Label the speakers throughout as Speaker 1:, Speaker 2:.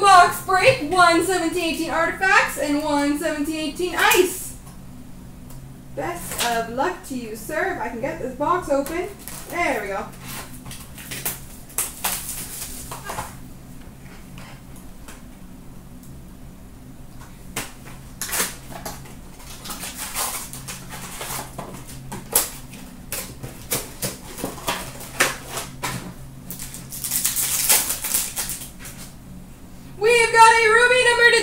Speaker 1: box break, one 1718 artifacts and one 1718 ice. Best of luck to you, sir. If I can get this box open. There we go. We've got a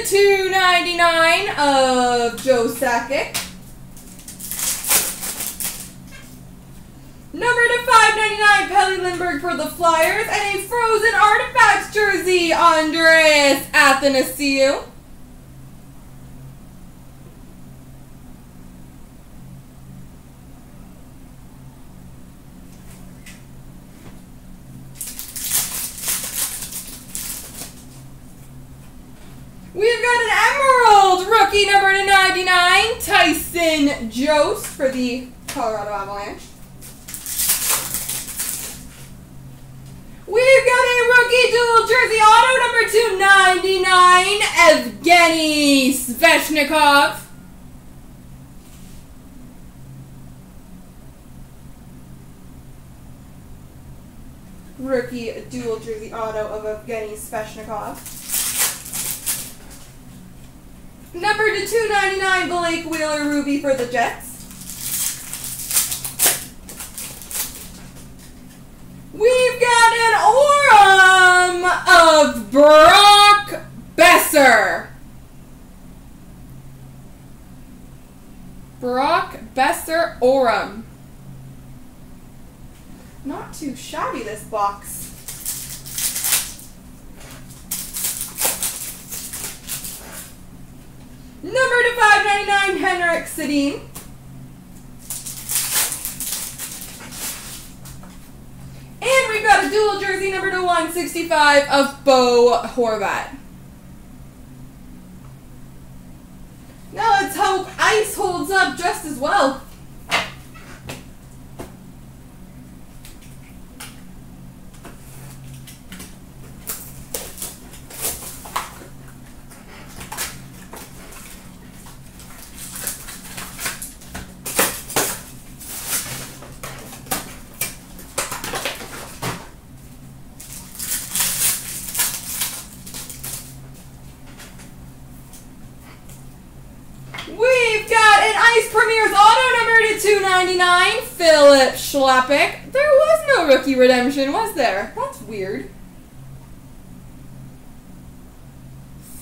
Speaker 1: number to 299 of Joe Sakic. Number to 599 Pelle Lindbergh for the Flyers. And a Frozen Artifacts jersey, Andreas Athanasiou. We've got an Emerald rookie number to 99, Tyson Jost for the Colorado Avalanche. We've got a rookie dual jersey auto number 299, Evgeny Svechnikov. Rookie dual jersey auto of Evgeny Svechnikov. Number to 299, Blake Wheeler Ruby for the Jets. We've got an Aurum of Brock Boeser. Brock Boeser Aurum. Not too shabby, this box. Number to 599, Henrik Sedin. And we've got a dual jersey number to 165 of Bo Horvat. Now let's hope ice holds up just as well. We've Ice Premieres auto number to 299, Filip Chlapik. There was no rookie redemption, was there? That's weird.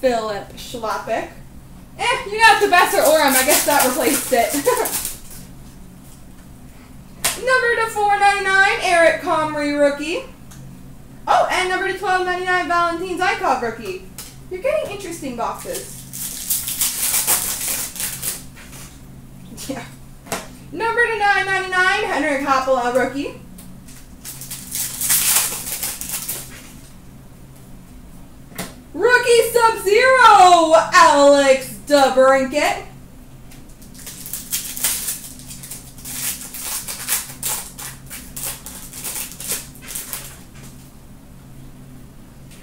Speaker 1: Filip Chlapik. Eh, you got the Boeser Aurum. I guess that replaced it. number to 499, Eric Comrie rookie. Oh, and number to 1299, Valentin Zykov rookie. You're getting interesting boxes. Yeah. Number to 999, Henrik Haapala rookie. Rookie Sub-Zero, Alex DeBrincat.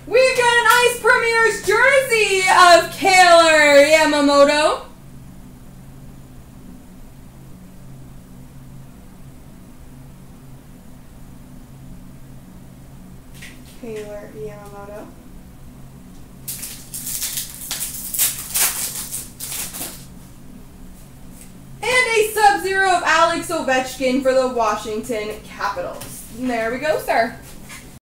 Speaker 1: We've got an Ice Premieres jersey of Kailer Yamamoto. Taylor Yamamoto. And a Sub-Zero of Alex Ovechkin for the Washington Capitals. And there we go, sir.